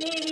Yay.